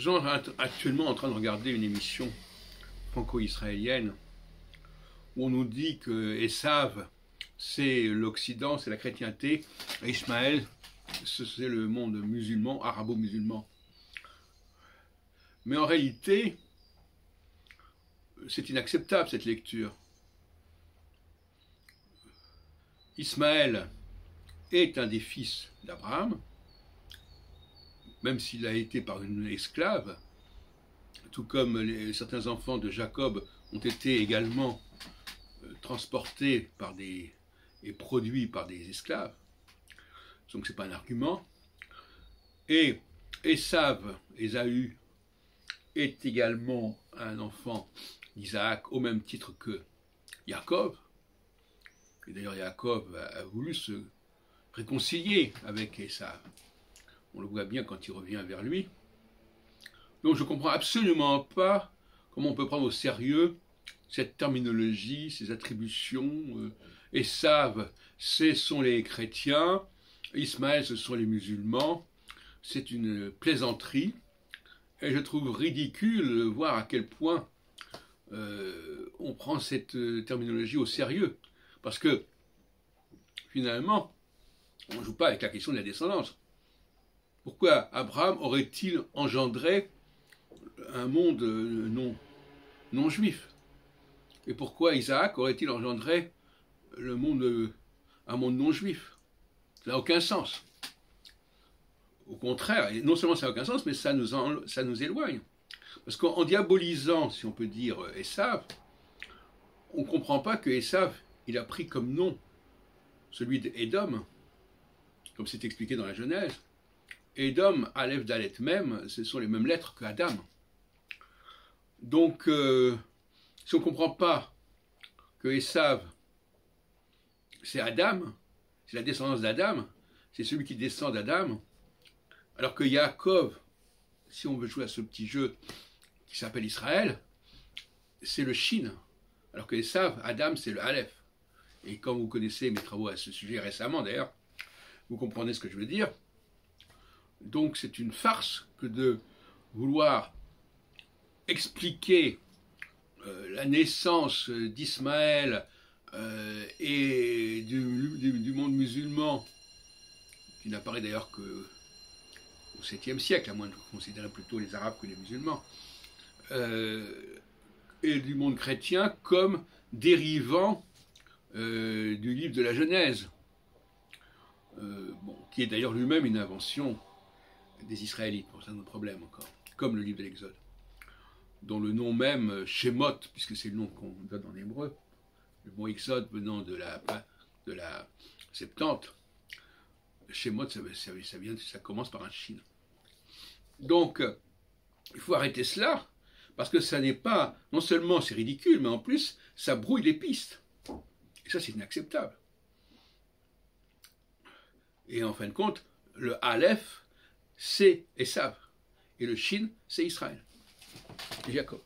Suis actuellement en train de regarder une émission franco-israélienne où on nous dit que Esav, c'est l'Occident, c'est la chrétienté, et Ismaël, c'est le monde musulman, arabo-musulman. Mais en réalité, c'est inacceptable cette lecture. Ismaël est un des fils d'Abraham, même s'il a été par une esclave, tout comme certains enfants de Jacob ont été également euh, transportés par des, et produits par des esclaves. Donc ce n'est pas un argument. Et Esav, Esaü, est également un enfant d'Isaac au même titre que Jacob. Et d'ailleurs Jacob a, voulu se réconcilier avec Esav. On le voit bien quand il revient vers lui. Donc je ne comprends absolument pas comment on peut prendre au sérieux cette terminologie, ces attributions. Euh, Esav, ce sont les chrétiens, Ismaël, ce sont les musulmans. C'est une plaisanterie. Et je trouve ridicule de voir à quel point euh, on prend cette euh, terminologie au sérieux. Parce que, finalement, on ne joue pas avec la question de la descendance. Pourquoi Abraham aurait-il engendré un monde euh, non, non juif? Et pourquoi Isaac aurait-il engendré monde, un monde non juif? Ça n'a aucun sens. Au contraire, non seulement ça n'a aucun sens, mais ça nous, éloigne. Parce qu'en diabolisant, si on peut dire, Esav, on ne comprend pas que Esav, il a pris comme nom celui d'Edom, comme c'est expliqué dans la Genèse. Edom, Aleph, Dalet même, ce sont les mêmes lettres que Adam. Donc, euh, si on ne comprend pas que Esav, c'est Adam, c'est la descendance d'Adam, c'est celui qui descend d'Adam, alors que Yaakov, si on veut jouer à ce petit jeu qui s'appelle Israël, c'est le Shin, alors que Esav, Adam, c'est le Aleph. Et quand vous connaissez mes travaux à ce sujet récemment d'ailleurs, vous comprenez ce que je veux dire. Donc c'est une farce que de vouloir expliquer euh, la naissance d'Ismaël euh, et du, monde musulman, qui n'apparaît d'ailleurs que au 7e siècle, à moins de considérer plutôt les Arabes que les musulmans, euh, et du monde chrétien comme dérivant du livre de la Genèse, qui est d'ailleurs lui-même une invention des Israélites, c'est un problème encore, comme le livre de l'Exode, dont le nom même, Shemot, puisque c'est le nom qu'on donne en hébreu, le mot Exode venant de la, de la Septante, Shemot, ça, ça, vient, ça commence par un Chine. Donc, il faut arrêter cela, parce que ça n'est pas, non seulement c'est ridicule, mais en plus, ça brouille les pistes. Et ça, c'est inacceptable. Et en fin de compte, le Aleph c'est Esav. Et le Shin, c'est Israël. Et Jacob.